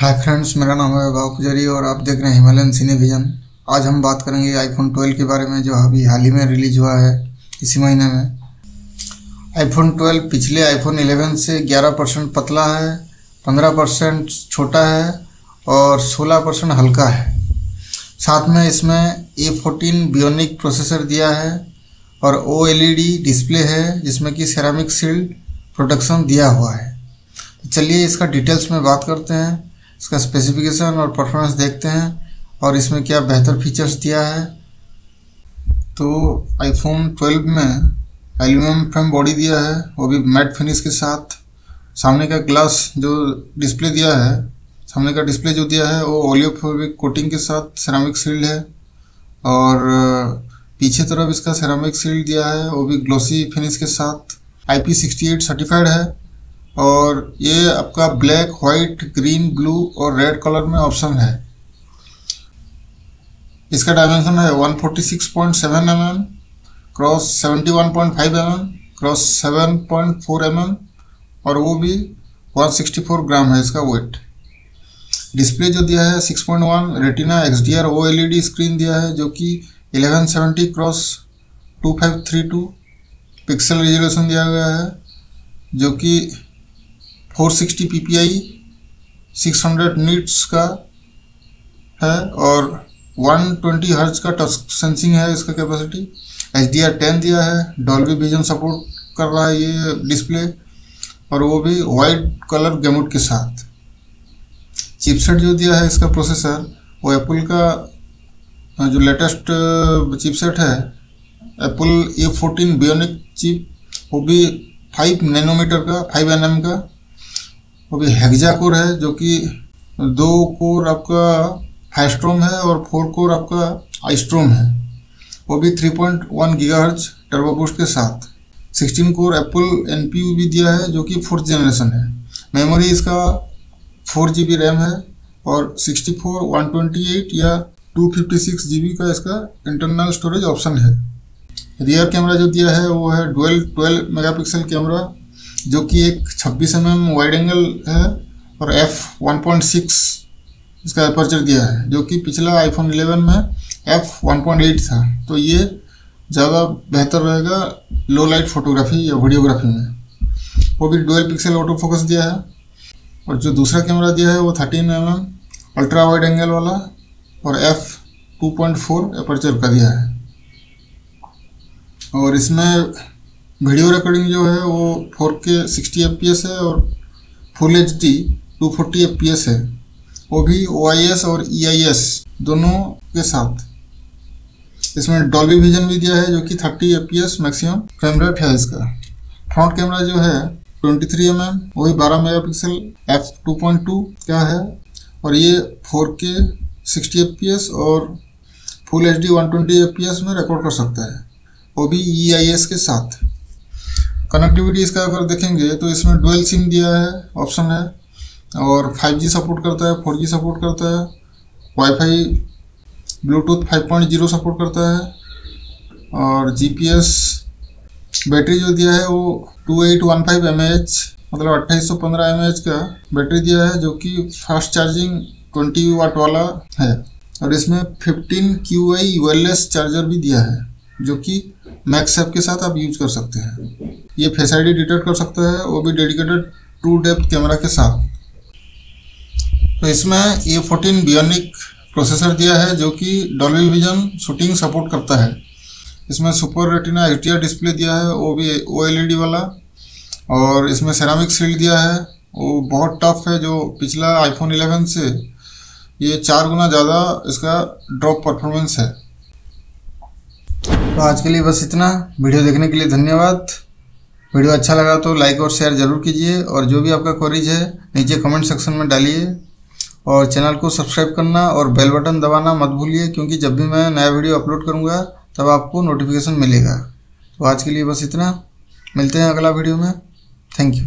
Hi friends मेरा नाम है वैभव पुजारी और आप देख रहे हैं हिमालयन सिने विजन आज हम बात करेंगे आईफोन 12 के बारे में, जो अभी हाल ही में रिलीज़ हुआ है, इसी महीने में। आईफोन 12 पिछले आईफोन 11 से 11 परसेंट पतला है 15 परसेंट छोटा है और 16 परसेंट हल्का है। साथ में इसमें ए फोर्टीन बियोनिक प्रोसेसर दिया है और OLED डिस्प्ले है, जिसमें कि सेरामिक सील्ड प्रोटेक्शन दिया हुआ है। चलिए इसका डिटेल्स में बात करते हैं। इसका स्पेसिफिकेशन और परफॉर्मेंस देखते हैं और इसमें क्या बेहतर फीचर्स दिया है। तो आईफोन 12 में एल्यूमिनियम फ्रेम बॉडी दिया है, वो भी मैट फिनिश के साथ। सामने का ग्लास जो डिस्प्ले दिया है, सामने का डिस्प्ले जो दिया है, वो ओलियोफोबिक कोटिंग के साथ सेरामिक सील्ड है। और पीछे तरफ़ इसका सेरामिक सील्ड दिया है, वो भी ग्लोसी फिनिश के साथ। I P sixty eight certified है और ये आपका ब्लैक वाइट ग्रीन ब्लू और रेड कलर में ऑप्शन है। इसका डायमेंशन है 146.7 mm cross 71.5 mm cross 7.4 mm और वो भी 164 ग्राम है इसका वेट डिस्प्ले जो दिया है 6.1 retina X D R OLED screen दिया है जो कि 1170 क्रॉस 2532 पिक्सल रेजोल्यूशन दिया गया है जो कि 460 ppi 600 नीट्स का है और 120 हर्ज का टच सेंसिंग है इसका capacity H D R ten दिया है, डॉल्बी विजन सपोर्ट कर रहा है ये डिस्प्ले और वो भी वाइट कलर गेमुट के साथ। चिपसेट जो दिया है इसका प्रोसेसर वो एप्पल का, जो लेटेस्ट चिपसेट है Apple A fourteen Bionic chip वो भी फाइव नैनोमीटर का फाइव एन का भी हेक्जा कोर है, जो कि दो कोर आपका हाइस्ट्रोम है और फोर कोर आपका आइस्ट्रोम है। वो भी 3.1 पॉइंट वन गीगा हर्ज टर्बोबूस्ट के साथ। 16 कोर एप्पल एनपीयू भी दिया है, जो कि फोर्थ जनरेशन है। मेमोरी इसका फोर जी बी रैम है और 64 128 या 256 जीबी का इसका इंटरनल स्टोरेज ऑप्शन है। रियर कैमरा जो दिया है, वो है डुअल 12 मेगापिक्सल कैमरा जो कि एक 26 एम एम वाइड एंगल है और एफ़ 1.6 इसका अपर्चर दिया है, जो कि पिछला आईफोन 11 में एफ़ 1.8 था। तो ये ज़्यादा बेहतर रहेगा लो लाइट फोटोग्राफी या वीडियोग्राफी में। वो भी डुअल पिक्सल ऑटो फोकस दिया है और जो दूसरा कैमरा दिया है वो 13 M M ultra wide angle वाला और एफ़ 2.4 अपर्चर का दिया है। और इसमें वीडियो रिकॉर्डिंग जो है वो four K sixty F P S है और full H D two forty F P S है। वो भी ओ आई एस और ई आई एस दोनों के साथ। इसमें डॉल्बी विजन भी दिया है जो कि thirty F P S maximum rate है इसका। फ्रंट कैमरा जो है ट्वेंटी थ्री एम एम वही बारह megapixel F two point two का है। और ये four K sixty F P S और full H D one twenty F P S में रिकॉर्ड कर सकता है। वो भी ई आई एस के साथ। कनेक्टिविटी इसका अगर देखेंगे तो इसमें डुअल सिम दिया है ऑप्शन है, और 5G सपोर्ट करता है 4G सपोर्ट करता है वाईफाई ब्लूटूथ 5.0 सपोर्ट करता है, और जीपीएस बैटरी जो दिया है वो 2815 mAh मतलब अट्ठाईस सौ पंद्रह का बैटरी दिया है, जो कि फास्ट चार्जिंग 20 वाट वाला है, और इसमें 15 क्यू आई वायरलेस चार्जर भी दिया है, जो कि मैक्स ऐप के साथ आप यूज़ कर सकते हैं। ये फेस आई डिटेक्ट कर सकता है, वो भी डेडिकेटेड टू डेप्थ कैमरा के साथ। तो इसमें ए फोर्टीन बियोनिक प्रोसेसर दिया है, जो कि डॉल्बी विजन शूटिंग सपोर्ट करता है। इसमें सुपर रेटिना एच डिस्प्ले दिया है, वो भी ओ एल वाला। और इसमें सेरामिक सील्ड दिया है, वो बहुत टफ है, जो पिछला आईफोन 11 से ये चार गुना ज़्यादा इसका ड्रॉप परफॉर्मेंस है। तो आज के लिए बस इतना। वीडियो देखने के लिए धन्यवाद। वीडियो अच्छा लगा तो लाइक और शेयर ज़रूर कीजिए और जो भी आपका क्वेरीज है, नीचे कमेंट सेक्शन में डालिए। और चैनल को सब्सक्राइब करना और बेल बटन दबाना मत भूलिए, क्योंकि जब भी मैं नया वीडियो अपलोड करूँगा, तब आपको नोटिफिकेशन मिलेगा। तो आज के लिए बस इतना। मिलते हैं अगला वीडियो में। Thank you